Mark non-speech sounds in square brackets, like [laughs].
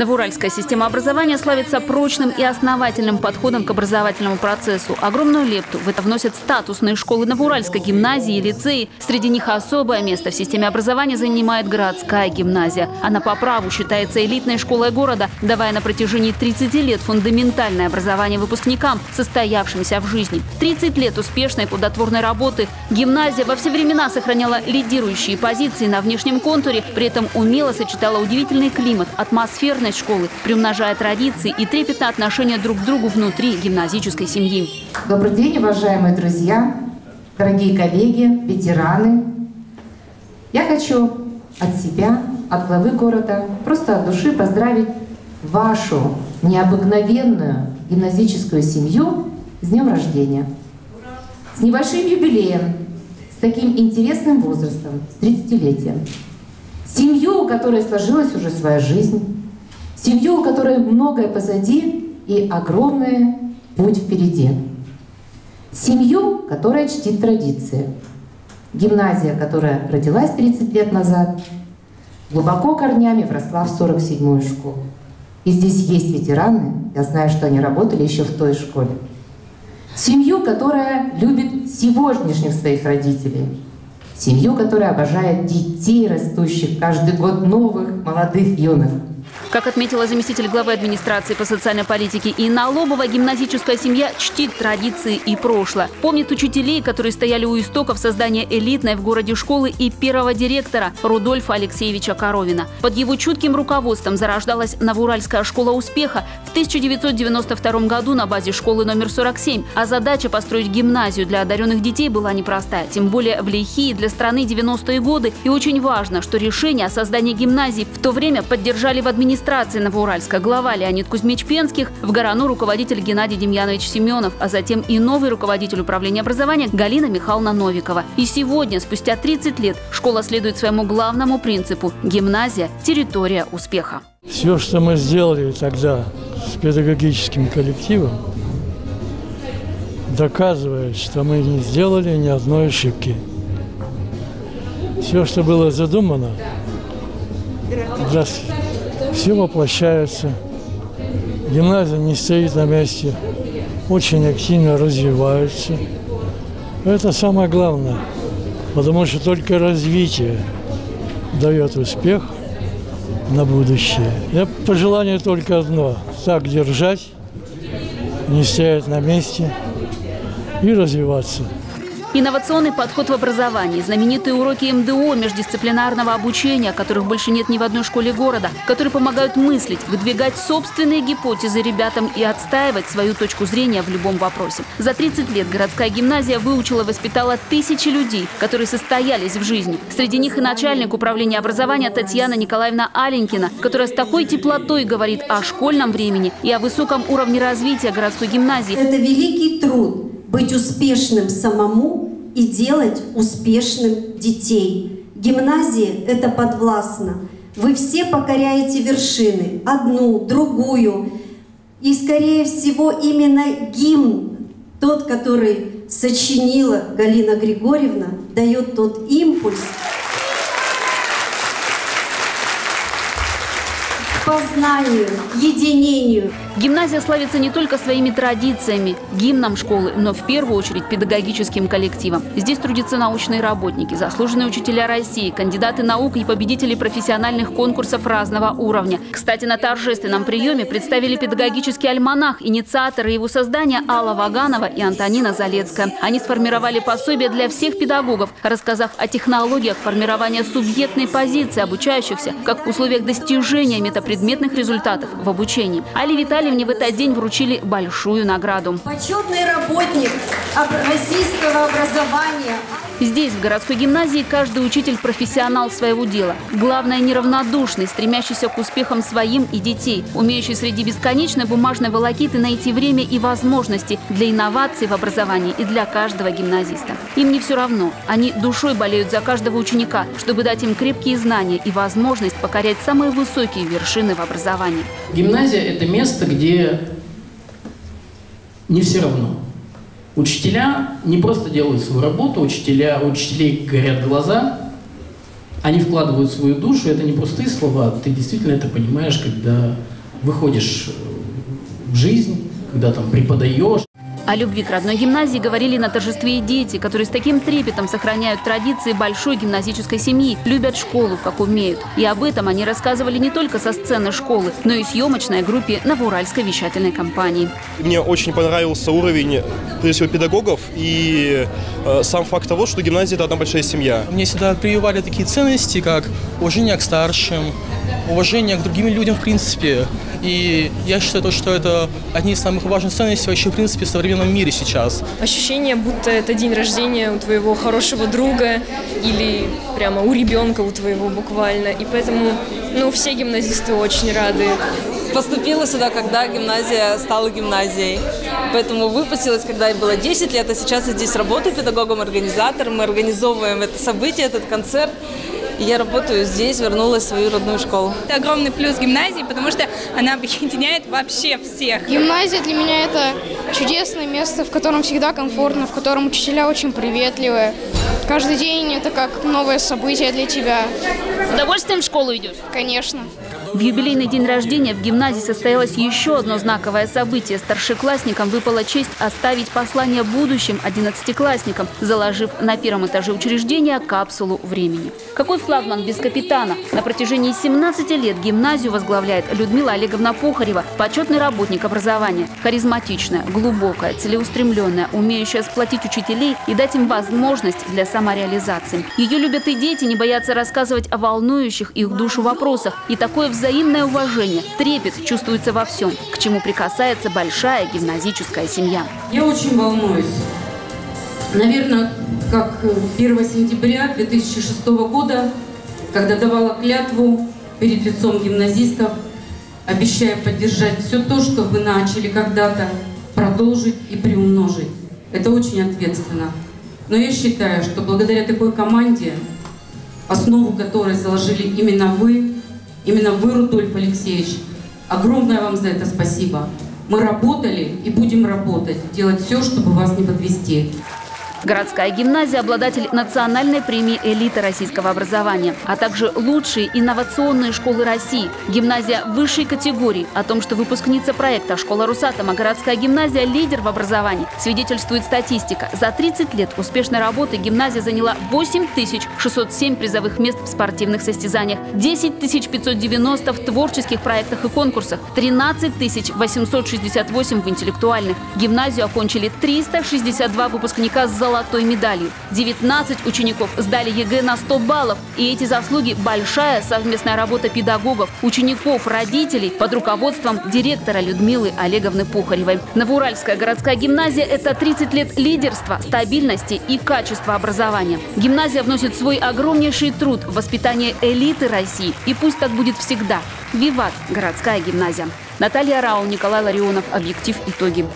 Новоуральская система образования славится прочным и основательным подходом к образовательному процессу. Огромную лепту в это вносят статусные школы Новоуральской гимназии и лицеи. Среди них особое место в системе образования занимает городская гимназия. Она по праву считается элитной школой города, давая на протяжении 30 лет фундаментальное образование выпускникам, состоявшимся в жизни. 30 лет успешной плодотворной работы. Гимназия во все времена сохраняла лидирующие позиции на внешнем контуре, при этом умело сочетала удивительный климат, атмосферность школы, приумножая традиции и трепетное отношение друг к другу внутри гимназической семьи. Добрый день, уважаемые друзья, дорогие коллеги, ветераны. Я хочу от себя, от главы города, просто от души поздравить вашу необыкновенную гимназическую семью с днем рождения. С небольшим юбилеем, с таким интересным возрастом, с 30-летием. Семью, у которой сложилась уже своя жизнь. Семью, у которой многое позади и огромный путь впереди. Семью, которая чтит традиции. Гимназия, которая родилась 30 лет назад, глубоко корнями вросла в 47-ю школу. И здесь есть ветераны, я знаю, что они работали еще в той школе. Семью, которая любит сегодняшних своих родителей. Семью, которая обожает детей, растущих каждый год новых, молодых, юных. Как отметила заместитель главы администрации по социальной политике Инна Лобова, гимназическая семья чтит традиции и прошлое. Помнит учителей, которые стояли у истоков создания элитной в городе школы и первого директора Рудольфа Алексеевича Коровина. Под его чутким руководством зарождалась Новоуральская школа успеха в 1992 году на базе школы номер 47. А задача построить гимназию для одаренных детей была непростая, тем более в лихие для страны 90-е годы. И очень важно, что решение о создании гимназии в то время поддержали в администрации администрации Новоуральска глава Леонид Кузьмич Пенских, в Горану руководитель Геннадий Демьянович Семенов, а затем и новый руководитель управления образования Галина Михайловна Новикова. И сегодня, спустя 30 лет, школа следует своему главному принципу – гимназия – территория успеха. Все, что мы сделали тогда с педагогическим коллективом, доказывает, что мы не сделали ни одной ошибки. Все, что было задумано для все воплощается. Гимназия не стоит на месте, очень активно развивается. Это самое главное, потому что только развитие дает успех на будущее. Я пожелание только одно – так держать, не стоять на месте и развиваться. Инновационный подход в образовании, знаменитые уроки МДО, междисциплинарного обучения, которых больше нет ни в одной школе города, которые помогают мыслить, выдвигать собственные гипотезы ребятам и отстаивать свою точку зрения в любом вопросе. За 30 лет городская гимназия выучила и воспитала тысячи людей, которые состоялись в жизни. Среди них и начальник управления образования Татьяна Николаевна Аленькина, которая с такой теплотой говорит о школьном времени и о высоком уровне развития городской гимназии. Это великий труд быть успешным самому и делать успешным детей. Гимназия – это подвластно. Вы все покоряете вершины, одну, другую. И, скорее всего, именно гимн, тот, который сочинила Галина Григорьевна, дает тот импульс, познанию, единению. Гимназия славится не только своими традициями, гимном школы, но в первую очередь педагогическим коллективом. Здесь трудятся научные работники, заслуженные учителя России, кандидаты наук и победители профессиональных конкурсов разного уровня. Кстати, на торжественном приеме представили педагогический альманах, инициаторы его создания Алла Ваганова и Антонина Залецкая. Они сформировали пособие для всех педагогов, рассказав о технологиях формирования субъектной позиции обучающихся, как в условиях достижения метапредметных результатов в обучении. Али Виталий Ивановне в этот день вручили большую награду. Почетный работник российского образования. Здесь, в городской гимназии, каждый учитель – профессионал своего дела. Главное – неравнодушный, стремящийся к успехам своим и детей, умеющий среди бесконечной бумажной волокиты найти время и возможности для инноваций в образовании и для каждого гимназиста. Им не все равно. Они душой болеют за каждого ученика, чтобы дать им крепкие знания и возможность покорять самые высокие вершины в образовании. Гимназия – это место, где не все равно. Учителя не просто делают свою работу, учителя, учителей горят глаза, они вкладывают свою душу, это не пустые слова, ты действительно это понимаешь, когда выходишь в жизнь, когда там преподаешь. О любви к родной гимназии говорили на торжестве и дети, которые с таким трепетом сохраняют традиции большой гимназической семьи, любят школу, как умеют. И об этом они рассказывали не только со сцены школы, но и съемочной группе Новоуральской вещательной компании. Мне очень понравился уровень, прежде всего, педагогов и э, сам факт того, что гимназия – это одна большая семья. Мне всегда прививали такие ценности, как уважение к старшим, уважение к другим людям в принципе. И я считаю, что это одни из самых важных ценностей вообще в принципе в современном мире сейчас. Ощущение, будто это день рождения у твоего хорошего друга или прямо у ребенка у твоего буквально. И поэтому ну, все гимназисты очень рады. Поступила сюда, когда гимназия стала гимназией. Поэтому выпустилась, когда ей было 10 лет, а сейчас я здесь работаю педагогом-организатором. Мы организовываем это событие, этот концерт. И я работаю здесь, вернулась в свою родную школу. Это огромный плюс гимназии, потому что она [laughs] объединяет вообще всех. Гимназия для меня это чудесное место, в котором всегда комфортно, в котором учителя очень приветливые. Каждый день это как новое событие для тебя. С удовольствием в школу идешь? Конечно. В юбилейный день рождения в гимназии состоялось еще одно знаковое событие. Старшеклассникам выпала честь оставить послание будущим одиннадцатиклассникам, заложив на первом этаже учреждения капсулу времени. Какой флагман без капитана? На протяжении 17 лет гимназию возглавляет Людмила Олеговна Пухарева, почетный работник образования. Харизматичная, глубокая, целеустремленная, умеющая сплотить учителей и дать им возможность для самореализации. Ее любят и дети, не боятся рассказывать о волнующих их душу вопросах. И такое взаимное уважение, трепет чувствуется во всем, к чему прикасается большая гимназическая семья. Я очень волнуюсь. Наверное, как 1 сентября 2006 года, когда давала клятву перед лицом гимназистов, обещая поддержать все то, что вы начали когда-то, продолжить и приумножить. Это очень ответственно. Но я считаю, что благодаря такой команде, основу которой заложили именно вы, Именно вы, Рудольф Алексеевич, огромное вам за это спасибо. Мы работали и будем работать, делать все, чтобы вас не подвести. Городская гимназия – обладатель национальной премии «Элита российского образования», а также лучшие инновационные школы России. Гимназия высшей категории. О том, что выпускница проекта «Школа Русатома» городская гимназия – лидер в образовании, свидетельствует статистика. За 30 лет успешной работы гимназия заняла 8 607 призовых мест в спортивных состязаниях, 10 590 в творческих проектах и конкурсах, 13 868 в интеллектуальных. Гимназию окончили 362 выпускника с золотой медалью. 19 учеников сдали ЕГЭ на 100 баллов. И эти заслуги – большая совместная работа педагогов, учеников, родителей под руководством директора Людмилы Олеговны Пухаревой. Новоуральская городская гимназия – это 30 лет лидерства, стабильности и качества образования. Гимназия вносит свой огромнейший труд в воспитание элиты России. И пусть так будет всегда. Виват! Городская гимназия. Наталья Рау, Николай Ларионов. Объектив. Итоги.